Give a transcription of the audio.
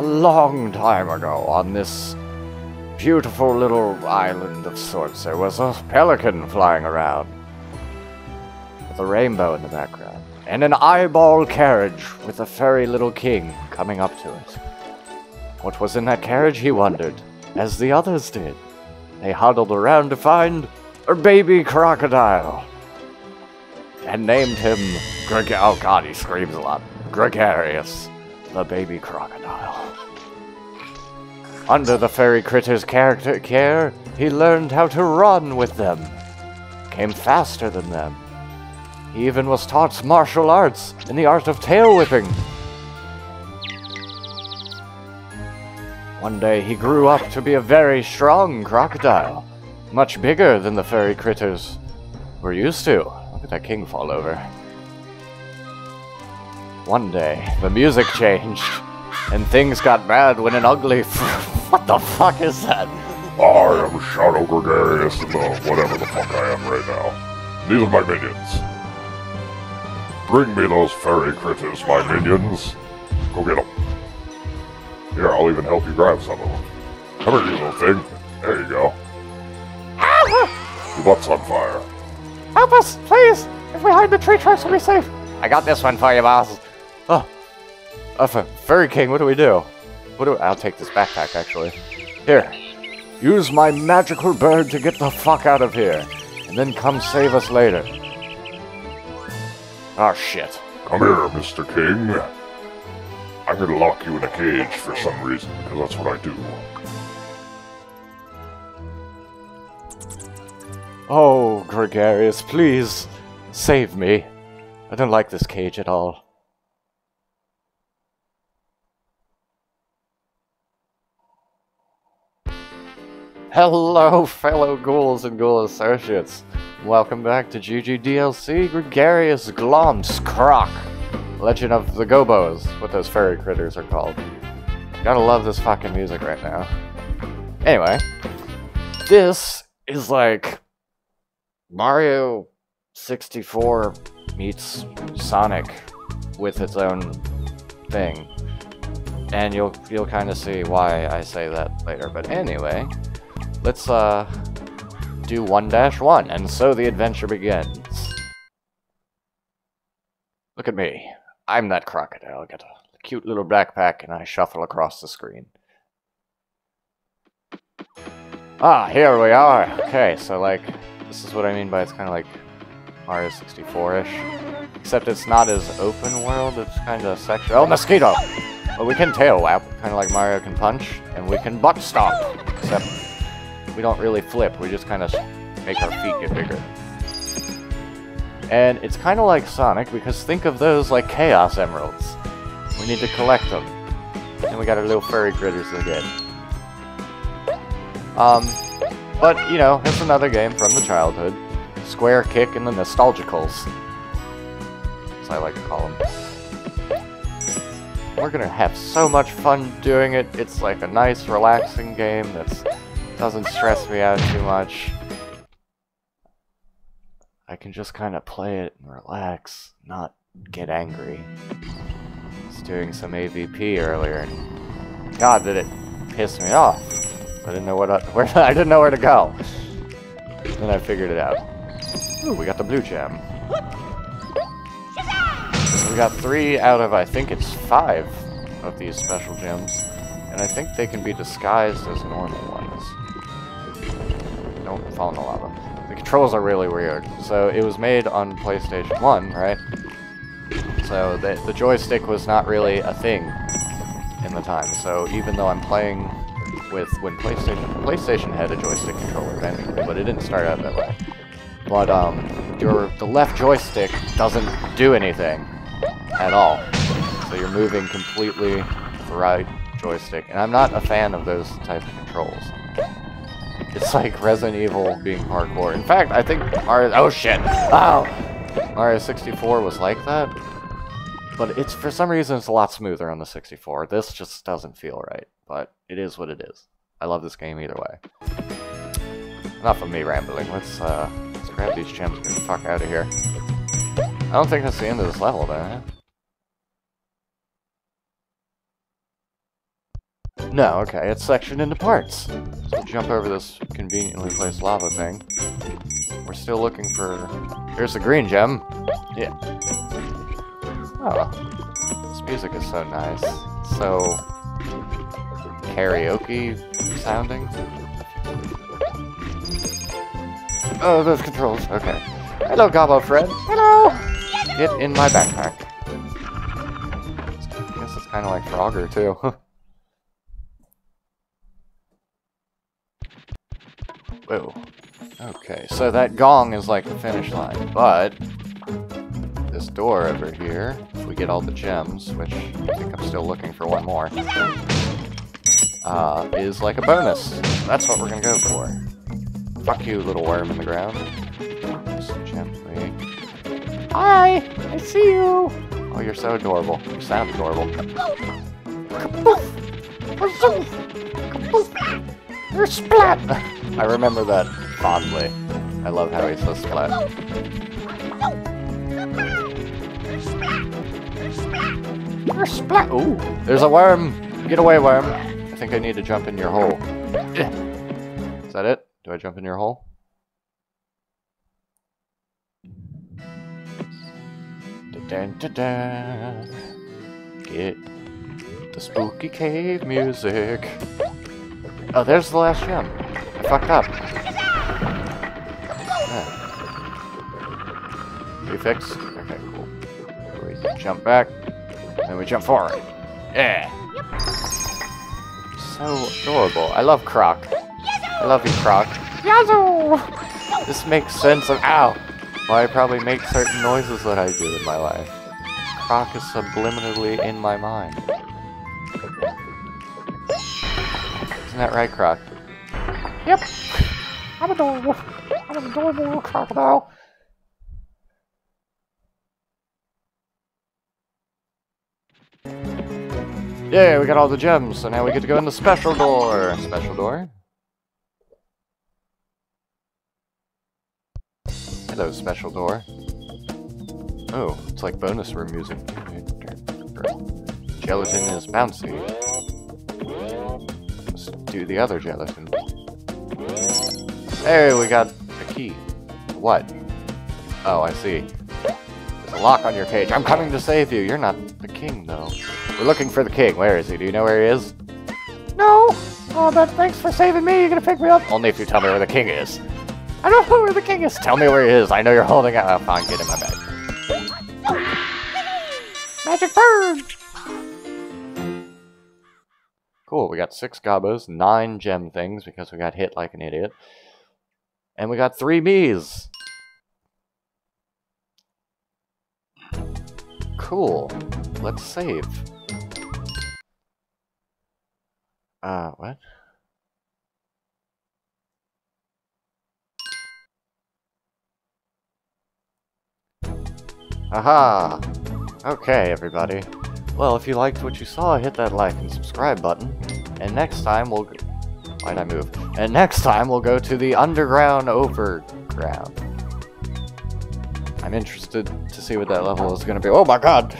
a long time ago on this beautiful little island of sorts, there was a pelican flying around with a rainbow in the background and an eyeball carriage with a furry little king coming up to it. What was in that carriage, he wondered, as the others did. They huddled around to find a baby crocodile and named him. Oh god, he screams a lot. Gregarious, the baby crocodile. Under the fairy critter's character care, he learned how to run with them, came faster than them. He even was taught martial arts and the art of tail whipping. One day he grew up to be a very strong crocodile, much bigger than the fairy critters were used to. Look at that king fall over. One day, the music changed, and things got bad when an ugly. what the fuck is that? I am Shadow Gregarious, the whatever the fuck I am right now. These are my minions. Bring me those fairy critters, my minions. Go get them. Here, I'll even help you grab some of them. Come here, you little thing. There you go. Your butt's on fire. Help us, please! If we hide the tree trunks, we'll be safe. I got this one for you, boss. Oh, oh Fairy King, what do we do? What do I'll take this backpack, actually. Here, use my magical bird to get the fuck out of here, and then come save us later. Oh shit. Come here, Mr. King. I'm gonna lock you in a cage for some reason, because that's what I do. Oh, Gregarious, please save me. I don't like this cage at all. Hello, fellow ghouls and ghoul associates. Welcome back to GG DLC Gregarious Glomps Croc. Legend of the Gobbos, what those fairy critters are called. Gotta love this fucking music right now. Anyway, this is like Mario 64 meets Sonic with its own thing. And you'll you'll kind of see why I say that later. But anyway, let's uh do 1-1 and so the adventure begins. Look at me. I'm that crocodile. I got a cute little backpack and I shuffle across the screen. Ah, here we are. Okay, so like this is what I mean by it's kind of like Mario 64-ish. Except it's not as open world, it's kind of section. Oh, mosquito! But we can tail whap, kind of like Mario can punch, and we can butt stomp. Except we don't really flip, we just kind of make our feet get bigger. And it's kind of like Sonic, because think of those like Chaos Emeralds. We need to collect them. And we got our little furry critters get. Um, but, you know, it's another game from the childhood. Square Kick and the Nostalgicles. As I like to call them. We're gonna have so much fun doing it. It's like a nice, relaxing game that doesn't stress me out too much. I can just kind of play it and relax, not get angry. I was doing some AVP earlier, and God, did it piss me off. I didn't know what I, where I didn't know where to go. Then I figured it out. Ooh, we got the blue gem. We got three out of I think it's five of these special gems, and I think they can be disguised as normal ones. Don't fall in the lava. The controls are really weird. So it was made on PlayStation 1, right? So the, the joystick was not really a thing in the time. So even though I'm playing with when PlayStation PlayStation had a joystick controller eventually, but it didn't start out that way. But um, your the left joystick doesn't do anything at all. So you're moving completely the right joystick, and I'm not a fan of those types of controls. It's like Resident Evil being hardcore. In fact, I think Mario. Oh shit! Ow! Mario 64 was like that, but it's for some reason it's a lot smoother on the 64. This just doesn't feel right, but it is what it is. I love this game either way. Enough of me rambling. Let's uh, let's grab these gems and get the fuck out of here. I don't think that's the end of this level, though. No, okay, it's sectioned into parts. So jump over this conveniently placed lava thing. We're still looking for... Here's the green gem. Yeah. Oh. This music is so nice. So... karaoke sounding. Oh, those controls. Okay. Hello, Gobbo friend. Hello! Get in my backpack. I guess it's kind of like Frogger, too. Whoa. Okay, so that gong is like the finish line, but this door over here, if we get all the gems, which I think I'm still looking for one more, uh, is like a bonus. That's what we're gonna go for. Fuck you, little worm in the ground. Just gently. Hi! I see you! Oh, you're so adorable. You sound adorable. You're splat! I remember that fondly. I love how he says splat. You're splat! Ooh, there's a worm! Get away, worm! I think I need to jump in your hole. Is that it? Do I jump in your hole? Dun, dun, dun. Get the spooky cave music. Oh, there's the last gem. I fucked up. Yeah. Fixed? Okay, cool. We jump back, then we jump forward. Yeah. So adorable. I love Croc. I love you, Croc. Yazoo! This makes sense of ow. Why I probably make certain noises that I do in my life. Croc is subliminally in my mind. Isn't that right, Croc? Yep. I'm adorable. I'm an adorable little crocodile. Yeah, we got all the gems, so now we get to go in the special door. Special door? Hello, special door. Oh, it's like bonus room music. Gelatin is bouncy. Let's do the other gelatin. Hey, we got a key. What? Oh, I see. There's a lock on your cage. I'm coming to save you. You're not the king, though. We're looking for the king. Where is he? Do you know where he is? No! Oh, but thanks for saving me. You're gonna pick me up. Only if you tell me where the king is. I don't know where the king is. Tell me where he is. I know you're holding it. Oh, fine. Get in my bag. Magic bird! Cool. We got six gobbos, nine gem things because we got hit like an idiot. And we got three me's. Cool. Let's save. Uh, what? Aha! Okay, everybody. Well, if you liked what you saw, hit that like and subscribe button. And next time we'll... Why'd I move? And next time we'll go to the underground overground. I'm interested to see what that level is going to be. Oh my god!